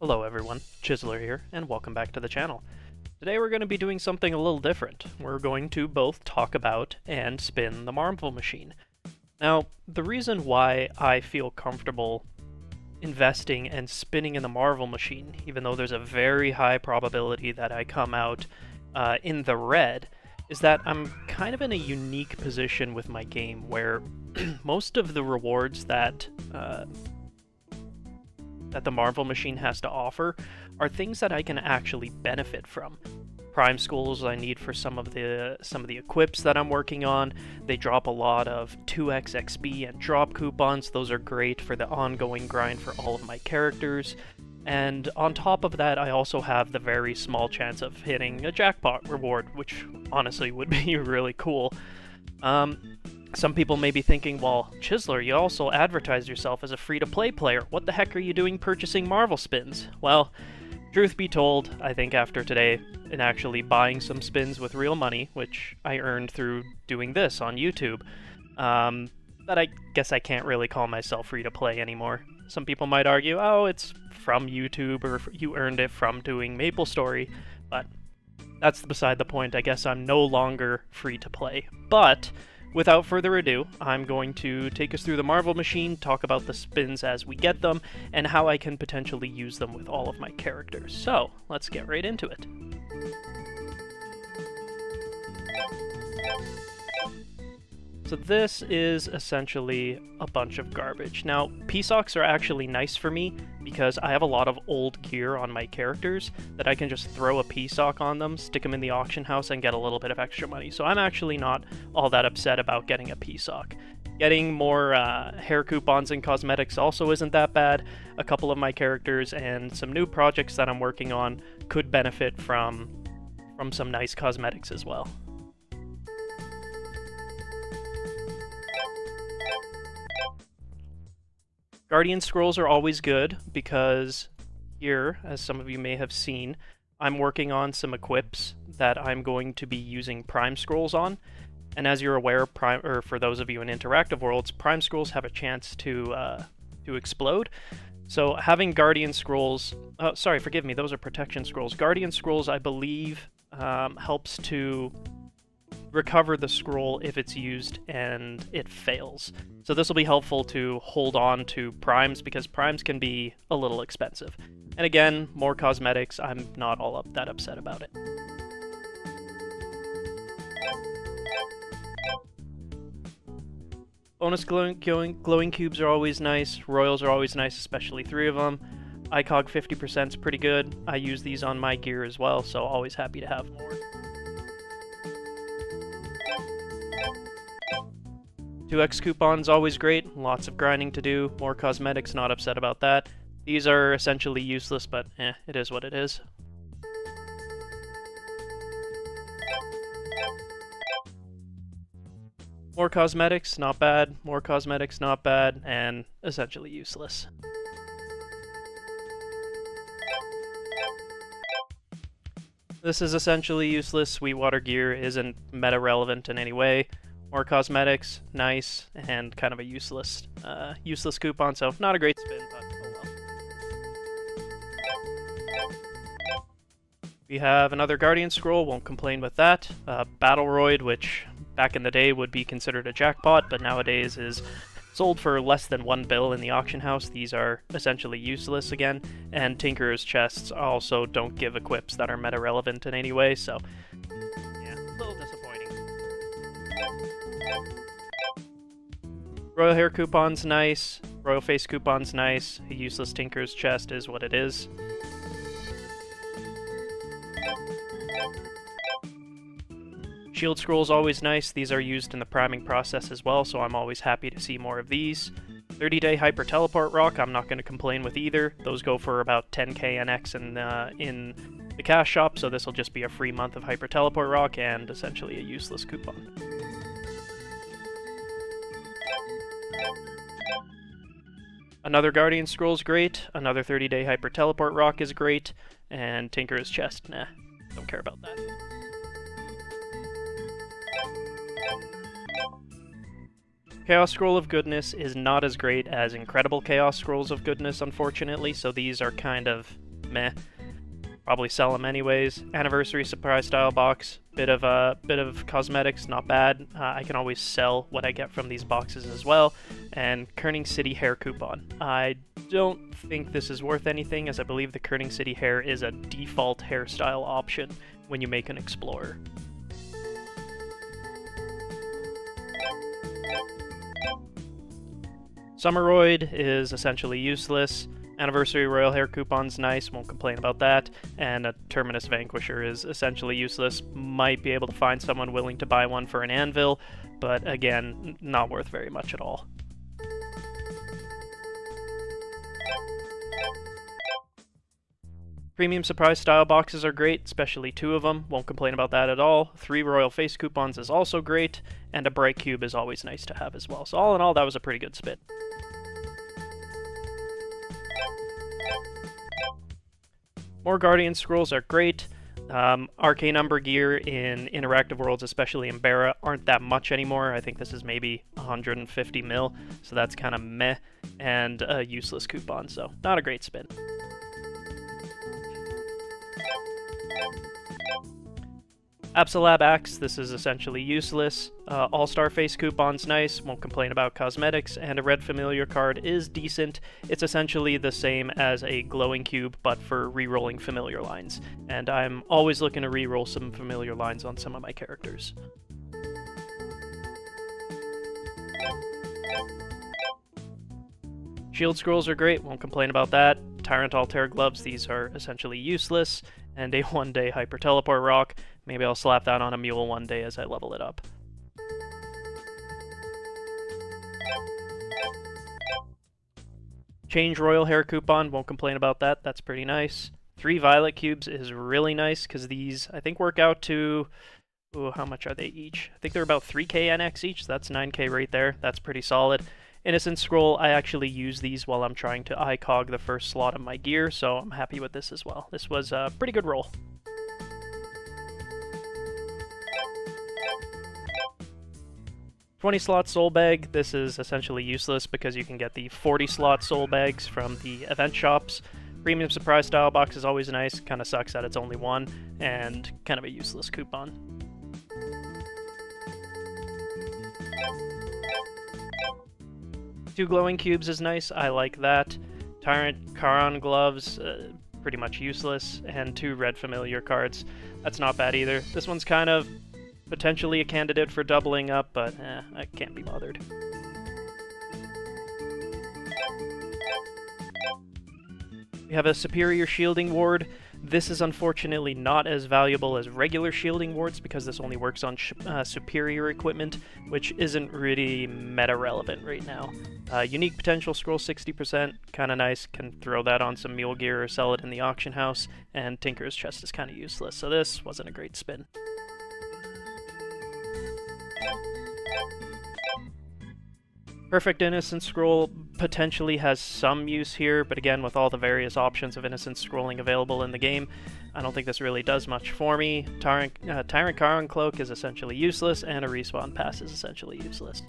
Hello everyone, Chiseler here, and welcome back to the channel. Today we're going to be doing something a little different. We're going to both talk about and spin the Marvel machine. Now, the reason why I feel comfortable investing and spinning in the Marvel machine, even though there's a very high probability that I come out uh, in the red, is that I'm kind of in a unique position with my game where most of the rewards that uh, that the Marvel machine has to offer are things that I can actually benefit from. Prime scrolls I need for some of the some of the equips that I'm working on. They drop a lot of 2x XP and drop coupons. Those are great for the ongoing grind for all of my characters. And on top of that, I also have the very small chance of hitting a jackpot reward, which honestly would be really cool. Um, some people may be thinking, well, Chiseler, you also advertise yourself as a free-to-play player. What the heck are you doing purchasing Marvel spins? Well, truth be told, I think after today, and actually buying some spins with real money, which I earned through doing this on YouTube, um, that I guess I can't really call myself free-to-play anymore. Some people might argue, oh, it's from YouTube, or you earned it from doing Maple Story, but that's beside the point. I guess I'm no longer free-to-play. But Without further ado, I'm going to take us through the Marvel machine, talk about the spins as we get them, and how I can potentially use them with all of my characters. So, let's get right into it. So this is essentially a bunch of garbage. Now, P-Socks are actually nice for me because I have a lot of old gear on my characters that I can just throw a P-Sock on them, stick them in the auction house, and get a little bit of extra money. So I'm actually not all that upset about getting a P-Sock. Getting more uh, hair coupons and cosmetics also isn't that bad. A couple of my characters and some new projects that I'm working on could benefit from, from some nice cosmetics as well. Guardian Scrolls are always good because here, as some of you may have seen, I'm working on some equips that I'm going to be using Prime Scrolls on. And as you're aware, Prime, or for those of you in Interactive Worlds, Prime Scrolls have a chance to uh, to explode. So having Guardian Scrolls, oh, sorry, forgive me, those are Protection Scrolls. Guardian Scrolls, I believe, um, helps to recover the scroll if it's used and it fails. So this will be helpful to hold on to primes because primes can be a little expensive. And again, more cosmetics, I'm not all up that upset about it. Bonus glowing, glowing, glowing cubes are always nice, royals are always nice, especially three of them. ICOG 50% is pretty good. I use these on my gear as well, so always happy to have more. 2x coupons always great, lots of grinding to do, more cosmetics, not upset about that. These are essentially useless, but eh, it is what it is. More cosmetics, not bad. More cosmetics, not bad. And essentially useless. This is essentially useless. Sweetwater gear isn't meta-relevant in any way. More cosmetics, nice, and kind of a useless, uh, useless coupon. So not a great spin, but oh well. We have another Guardian Scroll, won't complain with that. Uh, Battleroid, which back in the day would be considered a jackpot, but nowadays is sold for less than one bill in the auction house. These are essentially useless again, and Tinkerer's chests also don't give equips that are meta relevant in any way, so Royal Hair coupon's nice. Royal Face coupon's nice. A useless Tinker's chest is what it is. Shield Scroll's always nice. These are used in the priming process as well, so I'm always happy to see more of these. 30-day Hyper Teleport Rock, I'm not going to complain with either. Those go for about 10k NX in, uh, in the cash shop, so this will just be a free month of Hyper Teleport Rock and essentially a useless coupon. Another Guardian Scroll's great, another 30-day Hyper Teleport Rock is great, and Tinker's Chest, nah, don't care about that. Chaos Scroll of Goodness is not as great as Incredible Chaos Scrolls of Goodness, unfortunately, so these are kind of meh. Probably sell them anyways. Anniversary surprise style box, bit of a uh, bit of cosmetics, not bad. Uh, I can always sell what I get from these boxes as well. And Kerning City hair coupon. I don't think this is worth anything, as I believe the Kerning City hair is a default hairstyle option when you make an explorer. Summeroid is essentially useless. Anniversary Royal Hair Coupon's nice, won't complain about that. And a Terminus Vanquisher is essentially useless. Might be able to find someone willing to buy one for an anvil, but again, not worth very much at all. Premium surprise style boxes are great, especially two of them. Won't complain about that at all. Three royal face coupons is also great, and a bright cube is always nice to have as well. So all in all, that was a pretty good spin. More Guardian Scrolls are great. Um, Arcane Umbra gear in Interactive Worlds, especially in Bera, aren't that much anymore. I think this is maybe 150 mil, so that's kind of meh, and a useless coupon, so not a great spin. Absolab Axe, this is essentially useless. Uh, All-Star Face Coupon's nice, won't complain about cosmetics, and a Red Familiar card is decent. It's essentially the same as a Glowing Cube, but for re-rolling familiar lines. And I'm always looking to re-roll some familiar lines on some of my characters. Shield Scrolls are great, won't complain about that. Tyrant Altair Gloves, these are essentially useless. And a one-day Hyper Teleport Rock, Maybe I'll slap that on a mule one day as I level it up. Change Royal Hair Coupon, won't complain about that, that's pretty nice. Three Violet Cubes is really nice, because these, I think, work out to... Ooh, how much are they each? I think they're about 3k NX each, so that's 9k right there. That's pretty solid. Innocent Scroll, I actually use these while I'm trying to ICOG the first slot of my gear, so I'm happy with this as well. This was a pretty good roll. 20 slot soul bag, this is essentially useless because you can get the 40 slot soul bags from the event shops. Premium surprise style box is always nice, kind of sucks that it's only one, and kind of a useless coupon. Two glowing cubes is nice, I like that. Tyrant Charon gloves, uh, pretty much useless, and two red familiar cards. That's not bad either. This one's kind of potentially a candidate for doubling up, but eh, I can't be bothered. We have a Superior Shielding Ward. This is unfortunately not as valuable as regular shielding wards because this only works on uh, superior equipment, which isn't really meta relevant right now. Uh, unique potential scroll 60%, kind of nice, can throw that on some mule gear or sell it in the auction house, and Tinker's chest is kind of useless, so this wasn't a great spin. Perfect Innocent Scroll potentially has some use here, but again, with all the various options of Innocent Scrolling available in the game, I don't think this really does much for me. Tyrant, uh, Tyrant Charon Cloak is essentially useless, and a Respawn Pass is essentially useless.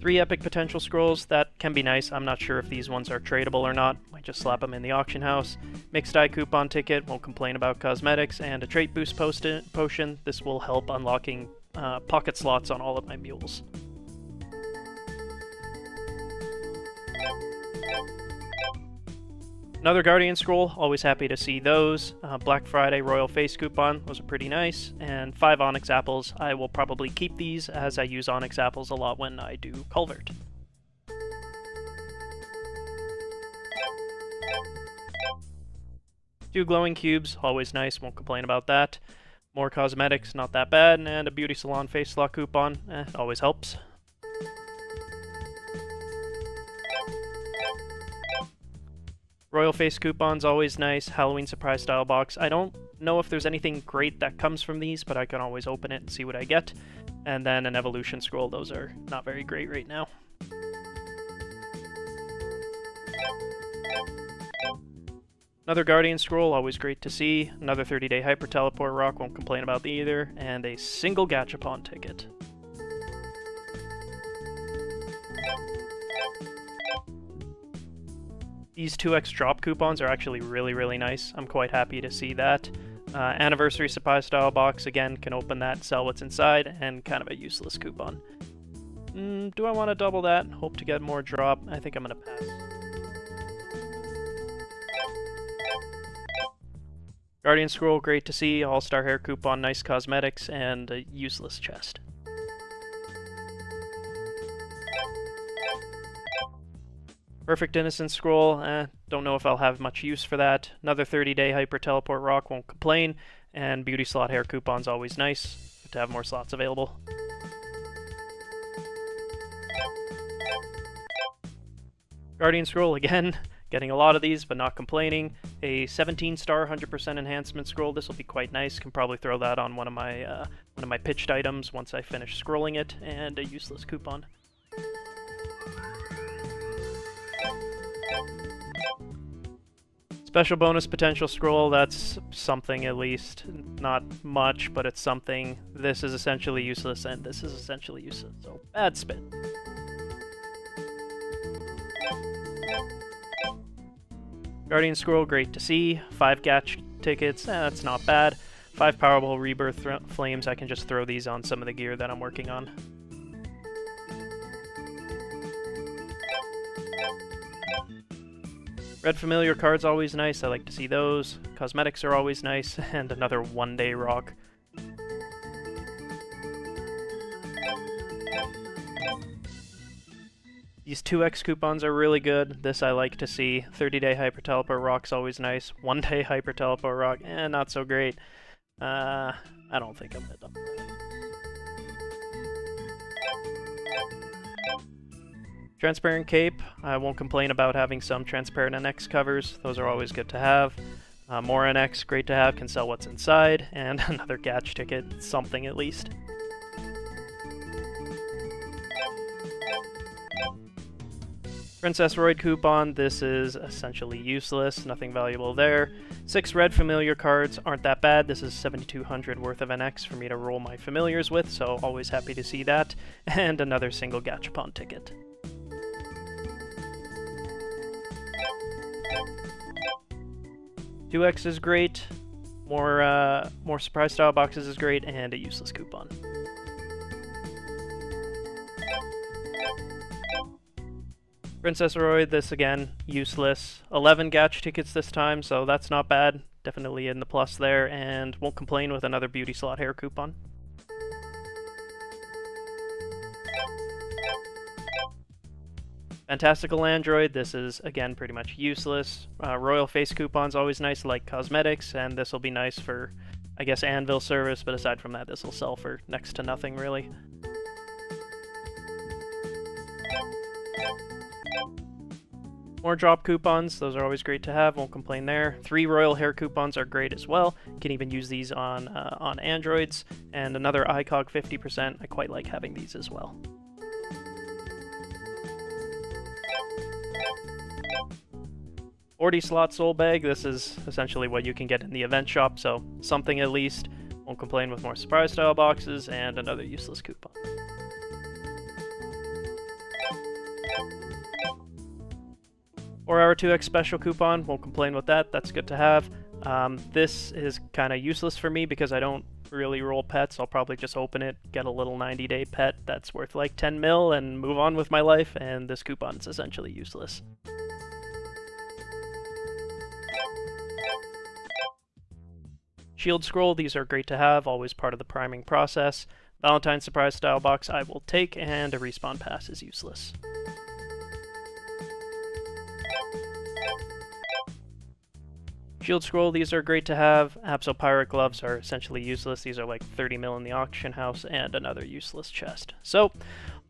Three epic potential scrolls, that can be nice. I'm not sure if these ones are tradable or not. Might just slap them in the auction house. Mixed Eye coupon ticket, won't complain about cosmetics, and a trait boost potion. This will help unlocking uh, pocket slots on all of my mules. Another Guardian Scroll, always happy to see those. Uh, Black Friday Royal Face coupon, those are pretty nice. And five Onyx Apples, I will probably keep these as I use Onyx Apples a lot when I do Culvert. Two glowing cubes, always nice, won't complain about that. More cosmetics, not that bad, and a beauty salon face slot coupon, eh, always helps. Royal Face coupon's always nice. Halloween surprise style box. I don't know if there's anything great that comes from these, but I can always open it and see what I get. And then an evolution scroll. Those are not very great right now. Another Guardian Scroll, always great to see. Another 30-day Hyper Teleport Rock, won't complain about the either. And a single Gachapon ticket. These 2x drop coupons are actually really, really nice. I'm quite happy to see that. Uh, anniversary Surprise style box, again, can open that, sell what's inside, and kind of a useless coupon. Mm, do I want to double that? Hope to get more drop? I think I'm going to pass. Guardian Scroll, great to see. All-Star Hair Coupon, nice cosmetics, and a useless chest. Perfect Innocent Scroll, eh, don't know if I'll have much use for that. Another 30-day Hyper Teleport Rock, won't complain. And Beauty Slot Hair Coupon's always nice, to have more slots available. Guardian Scroll again, getting a lot of these, but not complaining. A 17-star 100% enhancement scroll. This will be quite nice. Can probably throw that on one of my uh, one of my pitched items once I finish scrolling it. And a useless coupon. Special bonus potential scroll, that's something at least. Not much, but it's something. This is essentially useless, and this is essentially useless, so bad spin. Guardian Scroll, great to see. Five Gatch tickets, eh, that's not bad. Five Powerful Rebirth Flames, I can just throw these on some of the gear that I'm working on. Red Familiar card's always nice, I like to see those. Cosmetics are always nice, and another one-day rock. These 2x coupons are really good. This I like to see. 30-day Hyper Teleport Rock's always nice. One-day Hyper Teleport Rock, eh, not so great. Uh, I don't think I'm gonna Transparent Cape, I won't complain about having some transparent NX covers. Those are always good to have. Uh, more NX, great to have, can sell what's inside. And another Gatch ticket, something at least. Princess Roid coupon, this is essentially useless, nothing valuable there. Six red familiar cards aren't that bad, this is 7200 worth of NX for me to roll my familiars with, so always happy to see that. And another single Gachapon ticket. 2x is great, more uh, more surprise style boxes is great, and a useless coupon. Princess Roy, this again, useless. 11 Gatch tickets this time, so that's not bad. Definitely in the plus there, and won't complain with another beauty slot hair coupon. Fantastical Android, this is, again, pretty much useless. Uh, Royal Face Coupon's always nice, like cosmetics, and this will be nice for, I guess, Anvil service, but aside from that, this will sell for next to nothing, really. More drop coupons, those are always great to have, won't complain there. Three Royal Hair coupons are great as well. Can even use these on, uh, on Androids. And another ICOG 50%, I quite like having these as well. 40 slot soul bag, this is essentially what you can get in the event shop, so something at least. Won't complain with more surprise style boxes and another useless coupon. Four our 2x special coupon, won't complain with that, that's good to have. Um, this is kind of useless for me because I don't really roll pets. I'll probably just open it, get a little 90 day pet that's worth like 10 mil, and move on with my life, and this coupon is essentially useless. Shield Scroll, these are great to have, always part of the priming process. Valentine Surprise Style Box I will take, and a Respawn Pass is useless. Shield Scroll, these are great to have. Absol Gloves are essentially useless. These are like 30 mil in the auction house, and another useless chest. So,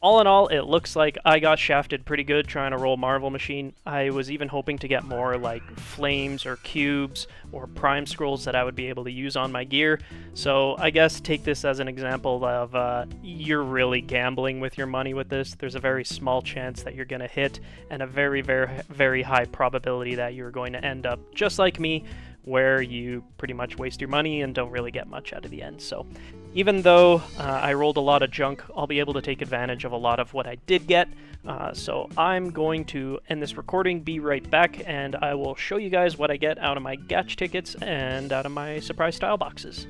all in all, it looks like I got shafted pretty good trying to roll Marvel Machine. I was even hoping to get more like flames or cubes or prime scrolls that I would be able to use on my gear. So I guess take this as an example of uh, you're really gambling with your money with this. There's a very small chance that you're going to hit and a very, very, very high probability that you're going to end up, just like me, where you pretty much waste your money and don't really get much out of the end. So even though uh, I rolled a lot of junk, I'll be able to take advantage of a lot of what I did get. Uh, so I'm going to end this recording, be right back, and I will show you guys what I get out of my Gacha tickets and out of my surprise style boxes.